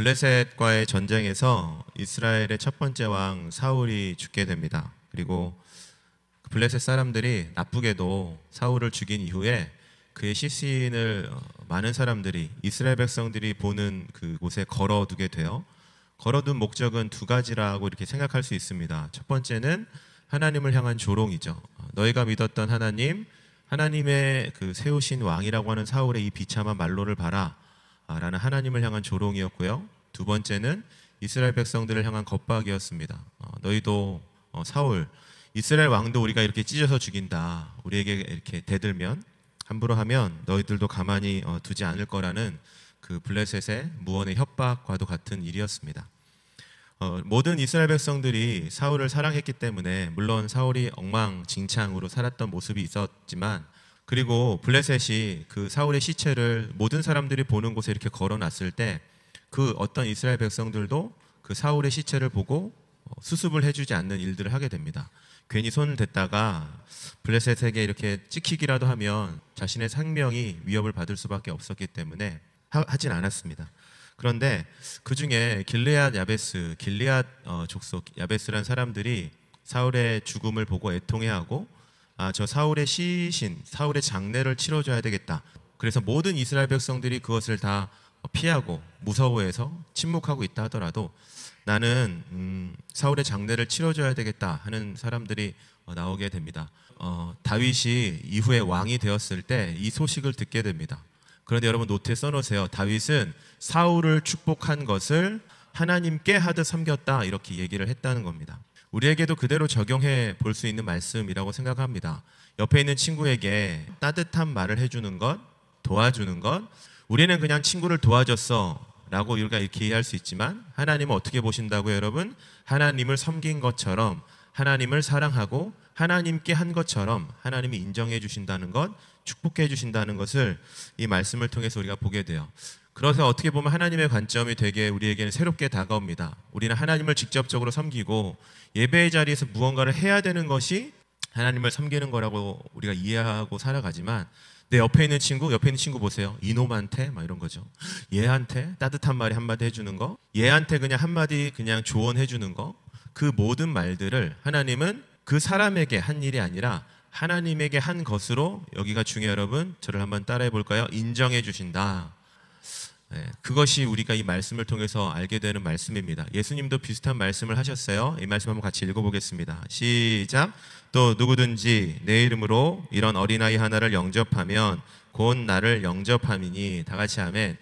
블레셋과의 전쟁에서 이스라엘의 첫 번째 왕 사울이 죽게 됩니다. 그리고 블레셋 사람들이 나쁘게도 사울을 죽인 이후에 그의 시신을 어, 많은 사람들이 이스라엘 백성들이 보는 그곳에 걸어두게 돼요. 걸어둔 목적은 두 가지라고 이렇게 생각할 수 있습니다. 첫 번째는 하나님을 향한 조롱이죠. 어, 너희가 믿었던 하나님, 하나님의 그 세우신 왕이라고 하는 사울의 이 비참한 말로를 봐라. 아, 라는 하나님을 향한 조롱이었고요. 두 번째는 이스라엘 백성들을 향한 겁박이었습니다. 어, 너희도 어, 사울, 이스라엘 왕도 우리가 이렇게 찢어서 죽인다. 우리에게 이렇게 대들면 함부로 하면 너희들도 가만히 어, 두지 않을 거라는 그 블레셋의 무언의 협박과도 같은 일이었습니다. 어, 모든 이스라엘 백성들이 사울을 사랑했기 때문에 물론 사울이 엉망진창으로 살았던 모습이 있었지만 그리고 블레셋이 그 사울의 시체를 모든 사람들이 보는 곳에 이렇게 걸어놨을 때 그 어떤 이스라엘 백성들도 그 사울의 시체를 보고 어, 수습을 해주지 않는 일들을 하게 됩니다. 괜히 손을 댔다가 블레셋에게 이렇게 찍히기라도 하면 자신의 생명이 위협을 받을 수밖에 없었기 때문에 하, 진 않았습니다. 그런데 그 중에 길레앗 야베스, 길리앗 어, 족속 야베스란 사람들이 사울의 죽음을 보고 애통해하고 아, 저 사울의 시신, 사울의 장례를 치러줘야 되겠다. 그래서 모든 이스라엘 백성들이 그것을 다 피하고 무서워해서 침묵하고 있다 하더라도 나는 음, 사울의 장례를 치러줘야 되겠다 하는 사람들이 어, 나오게 됩니다. 어, 다윗이 이후에 왕이 되었을 때 이 소식을 듣게 됩니다. 그런데 여러분 노트에 써놓으세요. 다윗은 사울을 축복한 것을 하나님께 하듯 섬겼다 이렇게 얘기를 했다는 겁니다. 우리에게도 그대로 적용해 볼 수 있는 말씀이라고 생각합니다. 옆에 있는 친구에게 따뜻한 말을 해주는 것, 도와주는 것, 우리는 그냥 친구를 도와줬어 라고 우리가 이렇게 이해할 수 있지만 하나님은 어떻게 보신다고요, 여러분? 하나님을 섬긴 것처럼 하나님을 사랑하고 하나님께 한 것처럼 하나님이 인정해 주신다는 것, 축복해 주신다는 것을 이 말씀을 통해서 우리가 보게 돼요. 그래서 어떻게 보면 하나님의 관점이 되게 우리에게는 새롭게 다가옵니다. 우리는 하나님을 직접적으로 섬기고 예배의 자리에서 무언가를 해야 되는 것이 하나님을 섬기는 거라고 우리가 이해하고 살아가지만 내 옆에 있는 친구, 옆에 있는 친구 보세요. 이놈한테 막 이런 거죠. 얘한테 따뜻한 말이 한마디 해주는 거, 얘한테 그냥 한마디 그냥 조언해 주는 거, 그 모든 말들을 하나님은 그 사람에게 한 일이 아니라 하나님에게 한 것으로 여기가 중요 여러분 저를 한번 따라해 볼까요? 인정해 주신다. 네, 그것이 우리가 이 말씀을 통해서 알게 되는 말씀입니다. 예수님도 비슷한 말씀을 하셨어요. 이 말씀 한번 같이 읽어보겠습니다. 시작. 또 누구든지 내 이름으로 이런 어린아이 하나를 영접하면 곧 나를 영접함이니 다 같이 하면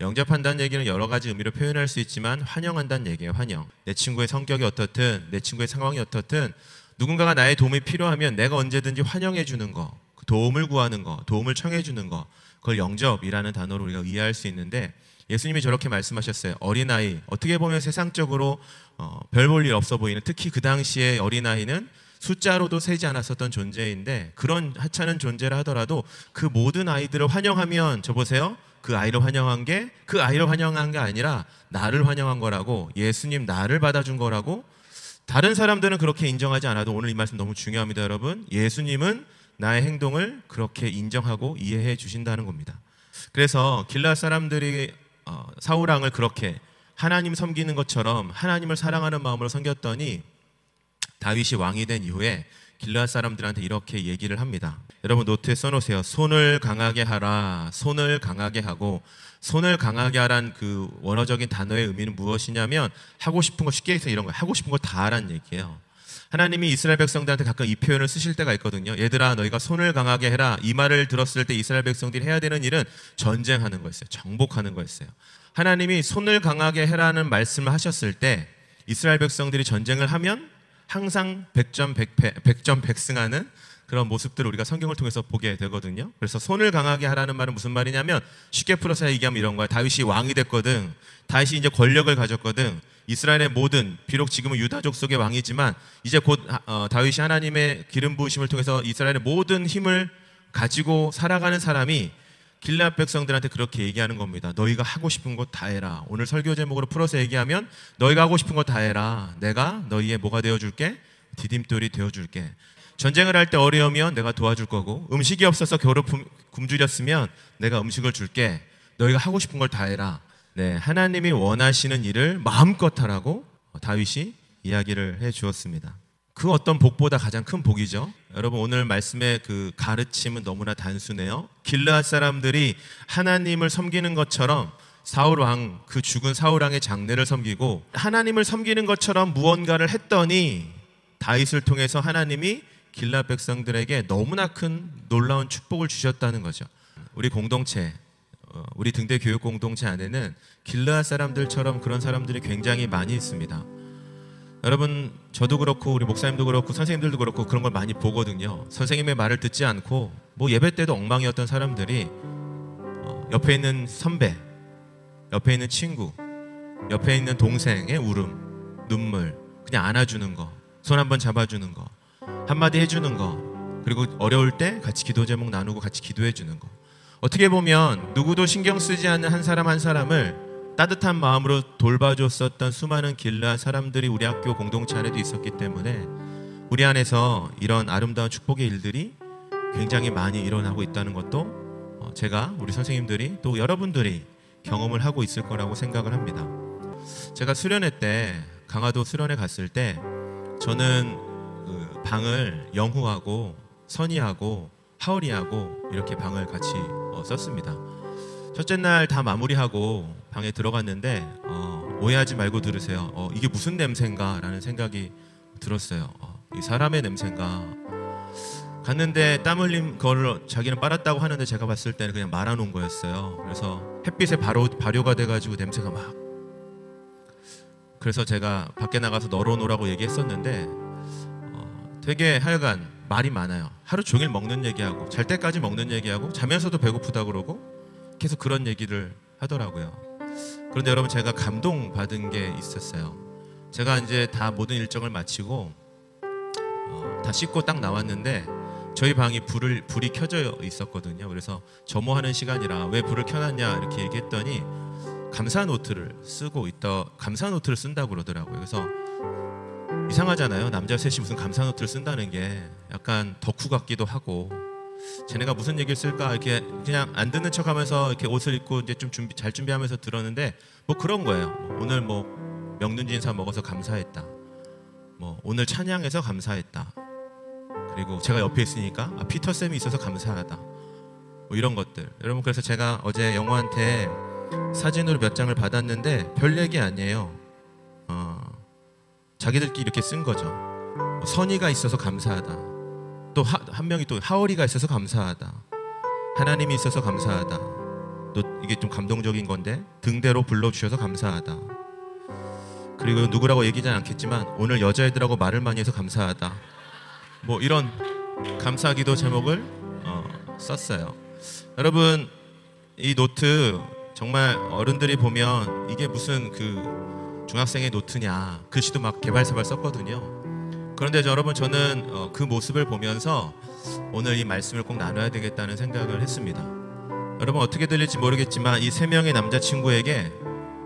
영접한다는 얘기는 여러 가지 의미로 표현할 수 있지만 환영한다는 얘기예요. 환영. 내 친구의 성격이 어떻든 내 친구의 상황이 어떻든 누군가가 나의 도움이 필요하면 내가 언제든지 환영해 주는 거, 그 도움을 구하는 거, 도움을 청해 주는 거, 그걸 영접이라는 단어로 우리가 이해할 수 있는데 예수님이 저렇게 말씀하셨어요. 어린아이 어떻게 보면 세상적으로 어, 별볼 일 없어 보이는 특히 그 당시에 어린아이는 숫자로도 세지 않았었던 존재인데 그런 하찮은 존재라 하더라도 그 모든 아이들을 환영하면 저 보세요. 그 아이를 환영한 게 그 아이를 환영한 게 아니라 나를 환영한 거라고 예수님 나를 받아준 거라고 다른 사람들은 그렇게 인정하지 않아도 오늘 이 말씀 너무 중요합니다, 여러분. 예수님은 나의 행동을 그렇게 인정하고 이해해 주신다는 겁니다. 그래서 길라 사람들이 어, 사우랑을 그렇게 하나님 섬기는 것처럼 하나님을 사랑하는 마음으로 섬겼더니 다윗이 왕이 된 이후에 길라 사람들한테 이렇게 얘기를 합니다. 여러분 노트에 써놓으세요. 손을 강하게 하라. 손을 강하게 하고 손을 강하게 하란 그 원어적인 단어의 의미는 무엇이냐면 하고 싶은 거 쉽게 해서 이런 거 하고 싶은 거 다 하란 얘기예요. 하나님이 이스라엘 백성들한테 가끔 이 표현을 쓰실 때가 있거든요. 얘들아, 너희가 손을 강하게 해라. 이 말을 들었을 때 이스라엘 백성들이 해야 되는 일은 전쟁하는 거였어요. 정복하는 거였어요. 하나님이 손을 강하게 해라는 말씀을 하셨을 때 이스라엘 백성들이 전쟁을 하면 항상 백점 백패, 백점 백승하는 그런 모습들을 우리가 성경을 통해서 보게 되거든요. 그래서 손을 강하게 하라는 말은 무슨 말이냐면 쉽게 풀어서 얘기하면 이런 거야. 다윗이 왕이 됐거든. 다윗이 이제 권력을 가졌거든. 이스라엘의 모든 비록 지금은 유다족 속의 왕이지만 이제 곧 어, 다윗이 하나님의 기름 부으심을 통해서 이스라엘의 모든 힘을 가지고 살아가는 사람이 길라 백성들한테 그렇게 얘기하는 겁니다. 너희가 하고 싶은 것 다 해라. 오늘 설교 제목으로 풀어서 얘기하면 너희가 하고 싶은 것 다 해라. 내가 너희의 뭐가 되어 줄게? 디딤돌이 되어 줄게. 전쟁을 할 때 어려우면 내가 도와줄 거고 음식이 없어서 겨울을 굶주렸으면 내가 음식을 줄게. 너희가 하고 싶은 걸 다 해라. 네, 하나님이 원하시는 일을 마음껏 하라고 다윗이 이야기를 해 주었습니다. 그 어떤 복보다 가장 큰 복이죠. 여러분 오늘 말씀의 그 가르침은 너무나 단순해요. 길르앗 사람들이 하나님을 섬기는 것처럼 사울 왕 그 죽은 사울 왕의 장례를 섬기고 하나님을 섬기는 것처럼 무언가를 했더니 다윗을 통해서 하나님이 길라 백성들에게 너무나 큰 놀라운 축복을 주셨다는 거죠. 우리 공동체, 어, 우리 등대 교육 공동체 안에는 길라 사람들처럼 그런 사람들이 굉장히 많이 있습니다. 여러분 저도 그렇고 우리 목사님도 그렇고 선생님들도 그렇고 그런 걸 많이 보거든요. 선생님의 말을 듣지 않고 뭐 예배 때도 엉망이었던 사람들이 어, 옆에 있는 선배, 옆에 있는 친구, 옆에 있는 동생의 울음, 눈물, 그냥 안아주는 거, 손 한번 잡아주는 거, 한마디 해주는 거, 그리고 어려울 때 같이 기도 제목 나누고 같이 기도해주는 거. 어떻게 보면 누구도 신경 쓰지 않는 한 사람 한 사람을 따뜻한 마음으로 돌봐줬었던 수많은 길라 사람들이 우리 학교 공동체 안에도 있었기 때문에 우리 안에서 이런 아름다운 축복의 일들이 굉장히 많이 일어나고 있다는 것도 어, 제가 우리 선생님들이 또 여러분들이 경험을 하고 있을 거라고 생각을 합니다. 제가 수련회 때 강화도 수련회 갔을 때 저는 그 방을 영후하고 선희하고 하울이하고 이렇게 방을 같이 어, 썼습니다. 첫째 날 다 마무리하고 방에 들어갔는데 어, 오해하지 말고 들으세요. 어, 이게 무슨 냄새인가라는 생각이 들었어요. 어, 이 사람의 냄새인가. 갔는데 땀 흘림 거를 자기는 빨았다고 하는데 제가 봤을 때는 그냥 말아놓은 거였어요. 그래서 햇빛에 바로 발효가 돼가지고 냄새가 막. 그래서 제가 밖에 나가서 널어놓으라고 얘기했었는데 어, 되게 하여간 말이 많아요. 하루 종일 먹는 얘기하고 잘 때까지 먹는 얘기하고 자면서도 배고프다 그러고 계속 그런 얘기를 하더라고요. 그런데 여러분 제가 감동 받은 게 있었어요. 제가 이제 다 모든 일정을 마치고 어, 다 씻고 딱 나왔는데 저희 방이 불을 불이 켜져 있었거든요. 그래서 점호하는 시간이라 왜 불을 켜놨냐 이렇게 얘기했더니 감사 노트를 쓰고 있다 감사 노트를 쓴다고 그러더라고요. 그래서 이상하잖아요. 남자 셋이 무슨 감사 노트를 쓴다는 게 약간 덕후 같기도 하고 쟤네가 무슨 얘기를 쓸까 이렇게 그냥 안 듣는 척하면서 이렇게 옷을 입고 이제 좀 준비 잘 준비하면서 들었는데 뭐 그런 거예요. 뭐 오늘 뭐 명륜 진사 먹어서 감사했다. 뭐 오늘 찬양해서 감사했다. 그리고 제가 옆에 있으니까 아, 피터 쌤이 있어서 감사하다. 뭐 이런 것들. 여러분 그래서 제가 어제 영호한테 사진으로 몇 장을 받았는데 별 얘기 아니에요. 어, 자기들끼리 이렇게 쓴 거죠. 뭐 선의가 있어서 감사하다. 또 한 명이 또 하월이가 있어서 감사하다. 하나님이 있어서 감사하다. 또 이게 좀 감동적인 건데 등대로 불러 주셔서 감사하다. 그리고 누구라고 얘기하지 않겠지만 오늘 여자애들하고 말을 많이 해서 감사하다. 뭐 이런 감사기도 제목을 어, 썼어요. 여러분 이 노트 정말 어른들이 보면 이게 무슨 그 중학생의 노트냐 글씨도 막 개발새발 썼거든요. 그런데 여러분 저는 어, 그 모습을 보면서 오늘 이 말씀을 꼭 나눠야 되겠다는 생각을 했습니다. 여러분 어떻게 들릴지 모르겠지만 이 세 명의 남자 친구에게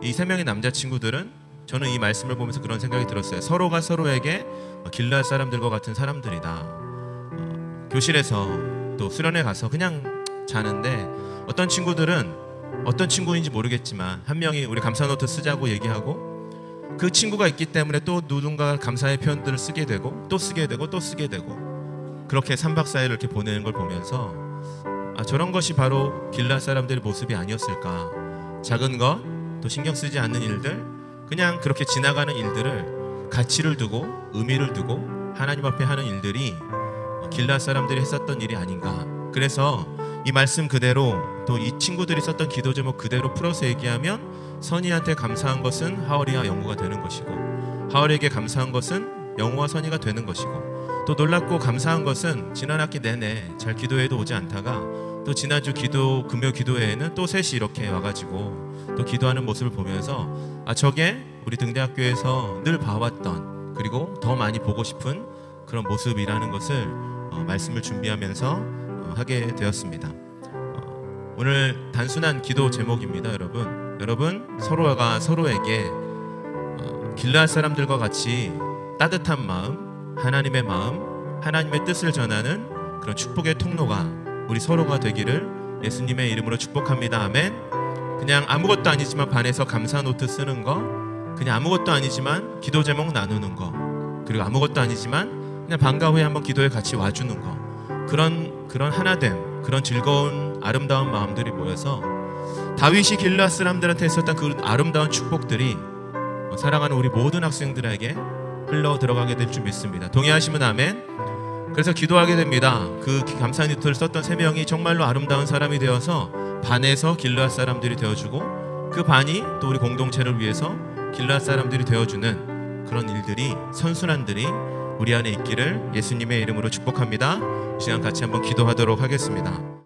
이 세 명의 남자 친구들은 저는 이 말씀을 보면서 그런 생각이 들었어요. 서로가 서로에게 길르앗 사람들과 같은 사람들이다. 어, 교실에서 또 수련회 가서 그냥 자는데 어떤 친구들은 어떤 친구인지 모르겠지만 한 명이 우리 감사 노트 쓰자고 얘기하고 그 친구가 있기 때문에 또 누군가 감사의 표현들을 쓰게 되고 또 쓰게 되고 또 쓰게 되고 그렇게 3박 4일을 이렇게 보내는 걸 보면서 아 저런 것이 바로 길르앗 사람들의 모습이 아니었을까. 작은 것 또 신경 쓰지 않는 일들 그냥 그렇게 지나가는 일들을 가치를 두고 의미를 두고 하나님 앞에 하는 일들이 길라 사람들이 했었던 일이 아닌가. 그래서 이 말씀 그대로 또 이 친구들이 썼던 기도 제목 그대로 풀어서 얘기하면 선희한테 감사한 것은 하월이와 영우가 되는 것이고 하월에게 감사한 것은 영우와 선희가 되는 것이고 또 놀랍고 감사한 것은 지난 학기 내내 잘 기도해도 오지 않다가 또 지난주 기도 금요 기도회에는 또 셋이 이렇게 와가지고 또 기도하는 모습을 보면서 아 저게 우리 등대학교에서 늘 봐왔던 그리고 더 많이 보고 싶은 그런 모습이라는 것을 어, 말씀을 준비하면서 어, 하게 되었습니다. 어, 오늘 단순한 기도 제목입니다, 여러분. 여러분 서로가 서로에게 어, 길라앗 사람들과 같이 따뜻한 마음, 하나님의 마음, 하나님의 뜻을 전하는 그런 축복의 통로가 우리 서로가 되기를 예수님의 이름으로 축복합니다. 아멘. 그냥 아무것도 아니지만 반에서 감사 노트 쓰는 거, 그냥 아무것도 아니지만 기도 제목 나누는 거, 그리고 아무것도 아니지만 그냥 방과 후에 한번 기도에 같이 와주는 거, 그런 그런 하나됨, 그런 즐거운 아름다운 마음들이 모여서 다윗이 길르앗 사람들한테 했었던 그 아름다운 축복들이 사랑하는 우리 모든 학생들에게 흘러 들어가게 될 줄 믿습니다. 동의하시면 아멘. 그래서 기도하게 됩니다. 그 감사 노트를 썼던 세 명이 정말로 아름다운 사람이 되어서 반에서 길르앗 사람들이 되어주고 그 반이 또 우리 공동체를 위해서 길르앗 사람들이 되어주는 그런 일들이 선순환들이 우리 안에 있기를 예수님의 이름으로 축복합니다. 이 시간 같이 한번 기도하도록 하겠습니다.